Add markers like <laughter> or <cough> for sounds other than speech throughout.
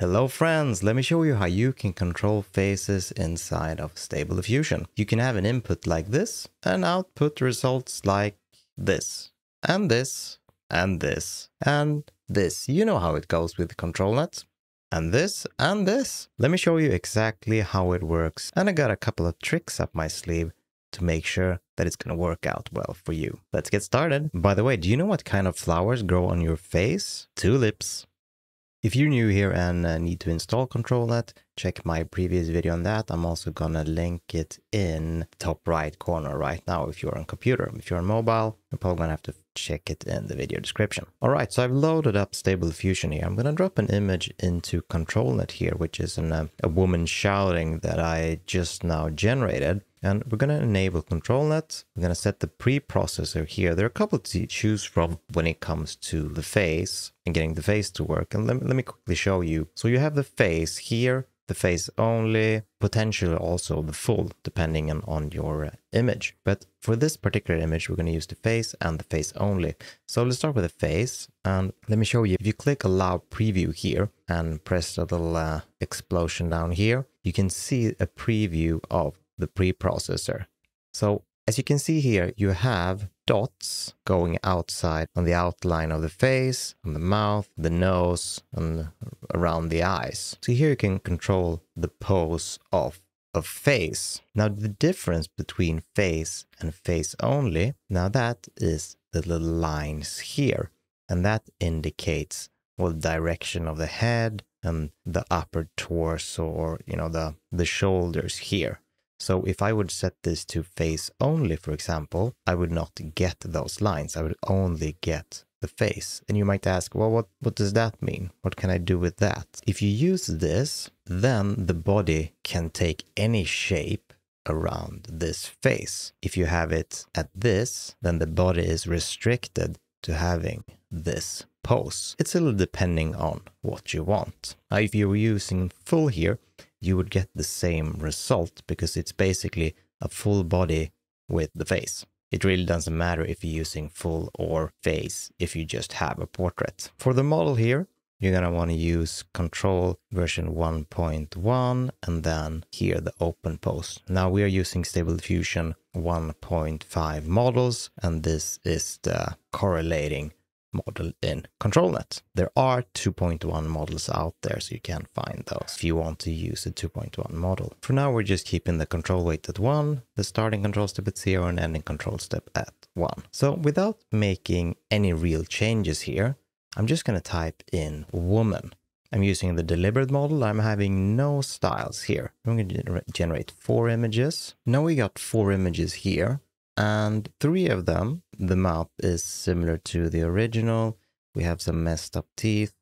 Hello friends, let me show you how you can control faces inside of Stable Diffusion. You can have an input like this and output results like this, and this, and this, and this. You know how it goes with control nets And this, and this. Let me show you exactly how it works and I got a couple of tricks up my sleeve to make sure that it's going to work out well for you. Let's get started. By the way, do you know what kind of flowers grow on your face? Tulips. If you're new here and uh, need to install ControlNet, check my previous video on that. I'm also gonna link it in top right corner right now if you're on computer. If you're on mobile, you're probably gonna have to check it in the video description. All right, so I've loaded up Stable Diffusion here. I'm gonna drop an image into ControlNet here, which is an, uh, a woman shouting that I just now generated. And we're going to enable ControlNet. We're going to set the preprocessor here. There are a couple to choose from when it comes to the face and getting the face to work. And let me, let me quickly show you. So you have the face here, the face only, potentially also the full, depending on, on your uh, image. But for this particular image, we're going to use the face and the face only. So let's start with the face. And let me show you. If you click allow preview here and press the little uh, explosion down here, you can see a preview of the preprocessor. So as you can see here, you have dots going outside on the outline of the face, on the mouth, the nose, and around the eyes. So here you can control the pose of a face. Now the difference between face and face only, now that is the little lines here. And that indicates well, the direction of the head and the upper torso or, you know, the, the shoulders here. So if I would set this to face only, for example, I would not get those lines. I would only get the face. And you might ask, well, what, what does that mean? What can I do with that? If you use this, then the body can take any shape around this face. If you have it at this, then the body is restricted to having this pose. It's a little depending on what you want. Now, if you're using full here, you would get the same result because it's basically a full body with the face. It really doesn't matter if you're using full or face if you just have a portrait. For the model here, you're going to want to use control version 1.1 and then here the open pose. Now we are using Stable Diffusion 1.5 models and this is the correlating model in ControlNet. There are 2.1 models out there, so you can find those if you want to use a 2.1 model. For now, we're just keeping the control weight at 1, the starting control step at 0, and ending control step at 1. So without making any real changes here, I'm just going to type in woman. I'm using the deliberate model. I'm having no styles here. I'm going to generate four images. Now we got four images here and three of them, the mouth is similar to the original. We have some messed up teeth,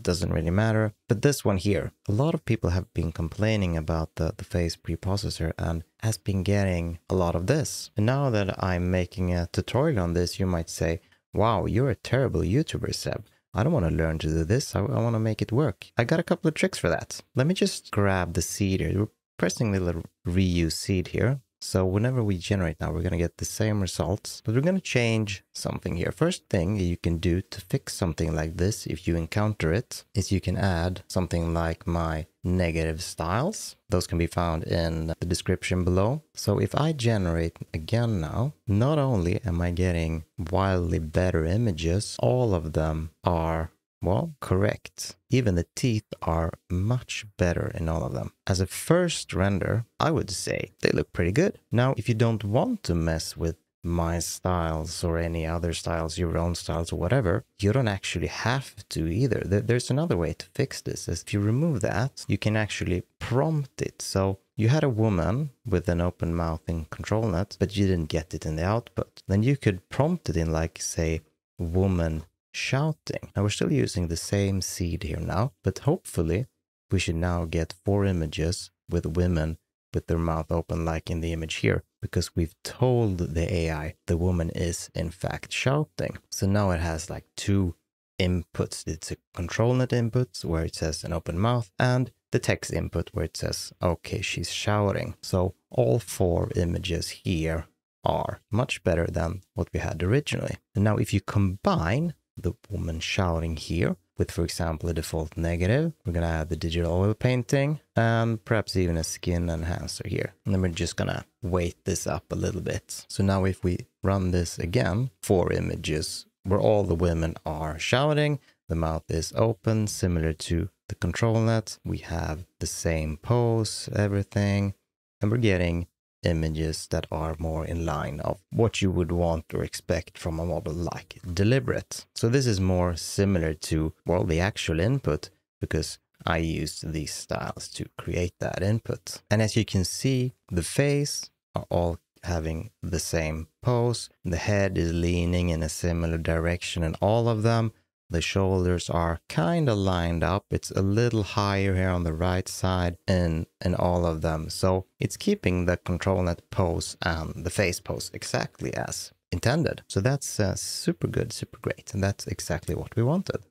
doesn't really matter. But this one here, a lot of people have been complaining about the, the face preprocessor and has been getting a lot of this. And now that I'm making a tutorial on this, you might say, wow, you're a terrible YouTuber, Seb. I don't want to learn to do this. I, I want to make it work. I got a couple of tricks for that. Let me just grab the seed here. We're pressing the little reuse seed here. So whenever we generate now, we're going to get the same results, but we're going to change something here. First thing you can do to fix something like this, if you encounter it, is you can add something like my negative styles. Those can be found in the description below. So if I generate again now, not only am I getting wildly better images, all of them are well, correct. Even the teeth are much better in all of them. As a first render, I would say they look pretty good. Now, if you don't want to mess with my styles or any other styles, your own styles or whatever, you don't actually have to either. There's another way to fix this. Is If you remove that, you can actually prompt it. So you had a woman with an open mouth in ControlNet, but you didn't get it in the output. Then you could prompt it in like, say, woman shouting. Now we're still using the same seed here now, but hopefully we should now get four images with women with their mouth open like in the image here because we've told the AI the woman is in fact shouting. So now it has like two inputs. It's a ControlNet input where it says an open mouth and the text input where it says, okay, she's shouting. So all four images here are much better than what we had originally. And now if you combine the woman shouting here with, for example, a default negative. We're going to add the digital oil painting and perhaps even a skin enhancer here. And then we're just going to weight this up a little bit. So now if we run this again, four images where all the women are shouting, the mouth is open, similar to the control net. We have the same pose, everything, and we're getting images that are more in line of what you would want or expect from a model like deliberate. So this is more similar to, well, the actual input because I used these styles to create that input. And as you can see, the face are all having the same pose. The head is leaning in a similar direction in all of them. The shoulders are kind of lined up. It's a little higher here on the right side and in all of them. So it's keeping the control net pose and the face pose exactly as intended. So that's uh, super good, super great. And that's exactly what we wanted.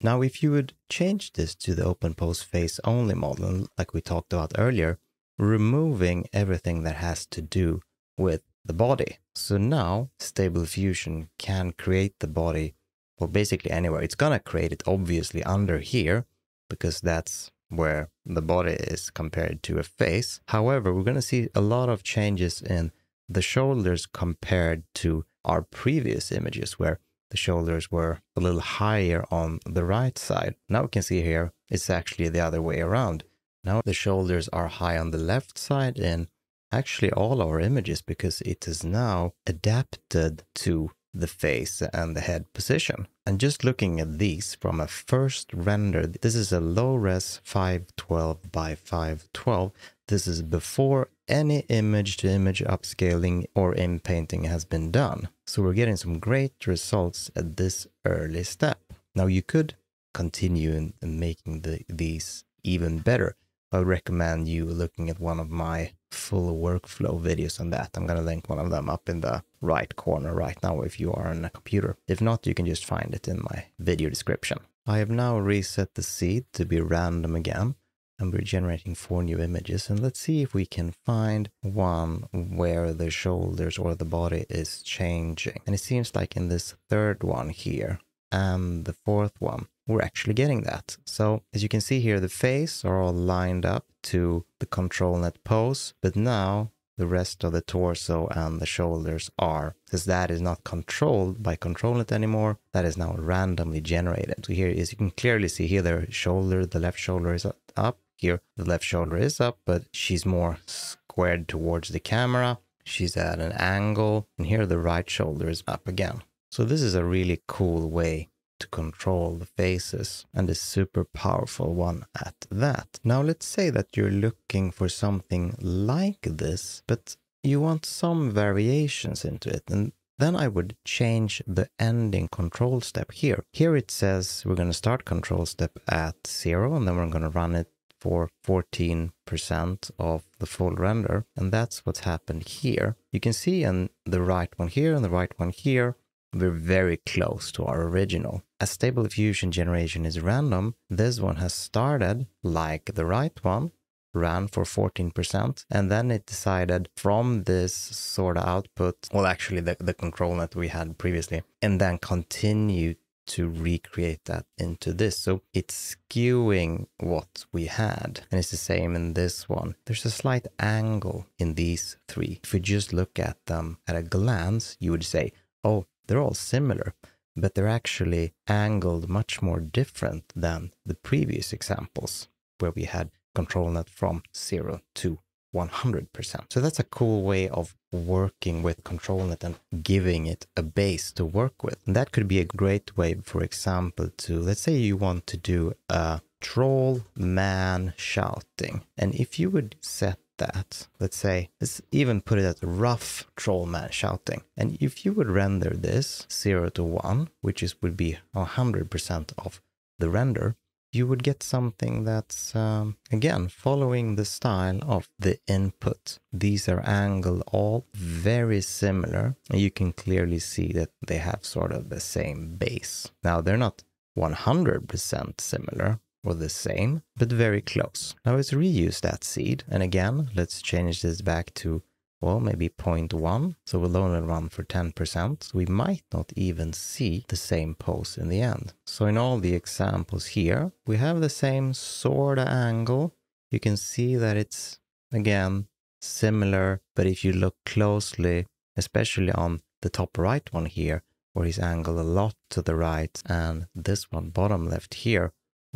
Now, if you would change this to the open pose face only model, like we talked about earlier, removing everything that has to do with the body. So now Stable Diffusion can create the body well, basically anywhere. It's gonna create it obviously under here because that's where the body is compared to a face. However, we're gonna see a lot of changes in the shoulders compared to our previous images where the shoulders were a little higher on the right side. Now we can see here it's actually the other way around. Now the shoulders are high on the left side in actually all our images because it is now adapted to the face and the head position. And just looking at these from a first render, this is a low-res 512 by 512. This is before any image-to-image -image upscaling or inpainting has been done. So we're getting some great results at this early step. Now you could continue in, in making the, these even better. I recommend you looking at one of my full workflow videos on that. I'm going to link one of them up in the right corner right now if you are on a computer. If not, you can just find it in my video description. I have now reset the seed to be random again and we're generating four new images and let's see if we can find one where the shoulders or the body is changing. And it seems like in this third one here and the fourth one, we're actually getting that. So as you can see here, the face are all lined up to the control net pose, but now the rest of the torso and the shoulders are, because that is not controlled by control net anymore, that is now randomly generated. So here, as you can clearly see here, the shoulder, the left shoulder is up. Here, the left shoulder is up, but she's more squared towards the camera. She's at an angle, and here the right shoulder is up again. So this is a really cool way to control the faces and a super powerful one at that. Now let's say that you're looking for something like this, but you want some variations into it and then I would change the ending control step here. Here it says we're going to start control step at zero and then we're going to run it for 14% of the full render. And that's what's happened here. You can see in the right one here and the right one here, we're very close to our original. As Stable Diffusion generation is random, this one has started like the right one, ran for 14%, and then it decided from this sort of output, well, actually the, the control net we had previously, and then continued to recreate that into this. So it's skewing what we had. And it's the same in this one. There's a slight angle in these three. If you just look at them at a glance, you would say, oh, they're all similar, but they're actually angled much more different than the previous examples where we had control net from 0 to 100%. So that's a cool way of working with control net and giving it a base to work with. And that could be a great way, for example, to let's say you want to do a troll man shouting. And if you would set that, let's say, let's even put it as rough troll man shouting. And if you would render this 0 to 1, which is would be 100% of the render, you would get something that's, um, again, following the style of the input. These are angled all very similar. And you can clearly see that they have sort of the same base. Now, they're not 100% similar, or the same, but very close. Now let's reuse that seed. And again, let's change this back to well, maybe 0.1. So we'll only run for 10%. We might not even see the same pose in the end. So in all the examples here, we have the same sort of angle. You can see that it's, again, similar. But if you look closely, especially on the top right one here, where he's angled a lot to the right, and this one bottom left here,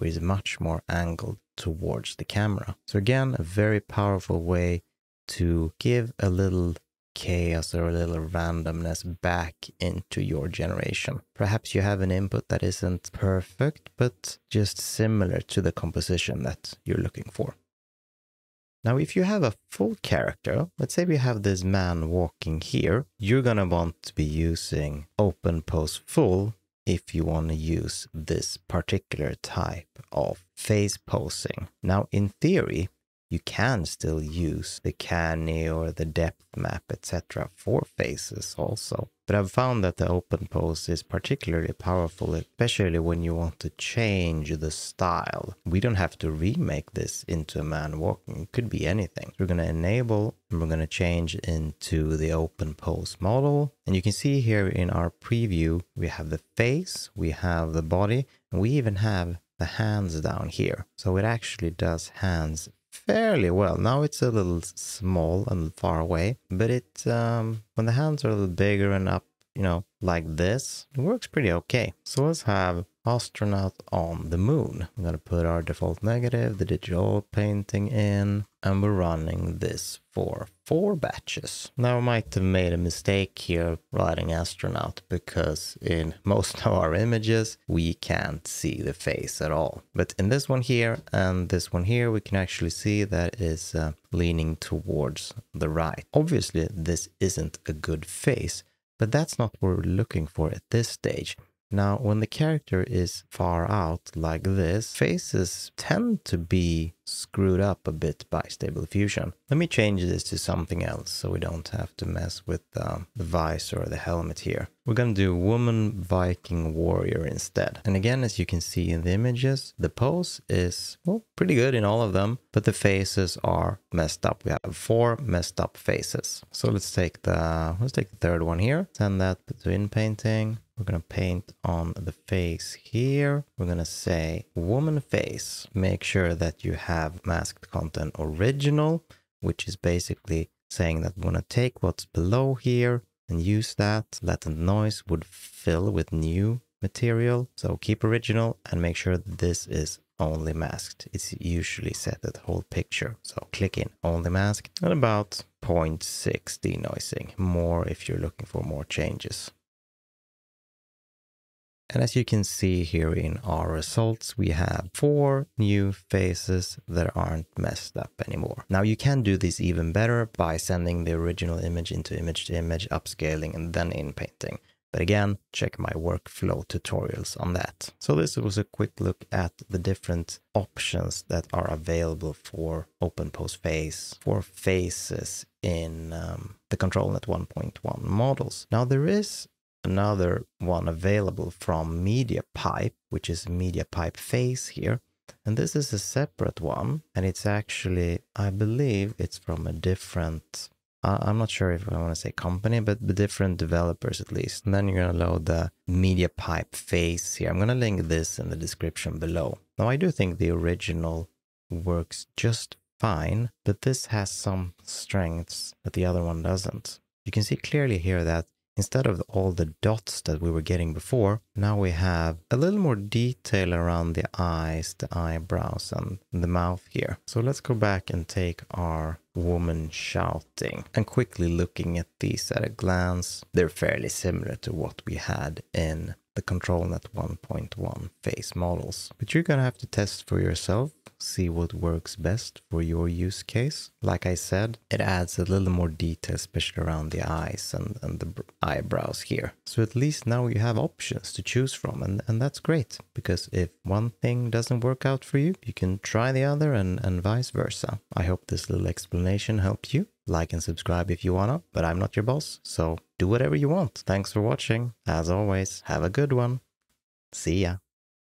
he's much more angled towards the camera. So again, a very powerful way to give a little chaos or a little randomness back into your generation. Perhaps you have an input that isn't perfect, but just similar to the composition that you're looking for. Now, if you have a full character, let's say we have this man walking here, you're gonna want to be using open pose full if you want to use this particular type of face posing. Now, in theory, you can still use the canny or the depth map, etc. for faces also. But I've found that the open pose is particularly powerful, especially when you want to change the style. We don't have to remake this into a man walking. It could be anything. We're going to enable and we're going to change into the open pose model. And you can see here in our preview, we have the face, we have the body, and we even have the hands down here. So it actually does hands fairly well. Now it's a little small and far away, but it um, when the hands are a little bigger and up, you know, like this, it works pretty okay. So let's have astronaut on the moon. I'm going to put our default negative, the digital painting in, and we're running this for four batches. Now I might have made a mistake here writing astronaut because in <laughs> most of our images we can't see the face at all. But in this one here and this one here we can actually see that is uh, leaning towards the right. Obviously this isn't a good face, but that's not what we're looking for at this stage. Now, when the character is far out like this, faces tend to be screwed up a bit by Stable Diffusion. Let me change this to something else so we don't have to mess with um, the visor or the helmet here. We're going to do woman Viking warrior instead. And again, as you can see in the images, the pose is well, pretty good in all of them, but the faces are messed up. We have four messed up faces. So let's take the let's take the third one here. Send that to in painting. We're going to paint on the face here. We're going to say woman face. Make sure that you have masked content original, which is basically saying that we're going to take what's below here and use that. The noise would fill with new material. So keep original and make sure that this is only masked. It's usually set at whole picture. So click in only masked and about 0.6 denoising. More if you're looking for more changes. And as you can see here in our results, we have four new faces that aren't messed up anymore. Now you can do this even better by sending the original image into image to image, upscaling, and then in painting. But again, check my workflow tutorials on that. So this was a quick look at the different options that are available for Open Pose Face, for faces in um, the ControlNet 1.1 models. Now there is another one available from MediaPipe, which is MediaPipe Face here. And this is a separate one, and it's actually, I believe it's from a different, uh, I'm not sure if I want to say company, but the different developers at least. And then you're going to load the MediaPipe Face here. I'm going to link this in the description below. Now, I do think the original works just fine, but this has some strengths that the other one doesn't. You can see clearly here that Instead of all the dots that we were getting before, now we have a little more detail around the eyes, the eyebrows, and the mouth here. So let's go back and take our woman shouting and quickly looking at these at a glance. They're fairly similar to what we had in the ControlNet 1.1 face models. But you're gonna have to test for yourself see what works best for your use case. Like I said, it adds a little more detail, especially around the eyes and, and the eyebrows here. So at least now you have options to choose from, and, and that's great because if one thing doesn't work out for you, you can try the other and, and vice versa. I hope this little explanation helped you. Like and subscribe if you wanna, but I'm not your boss, so do whatever you want. Thanks for watching. As always, have a good one. See ya.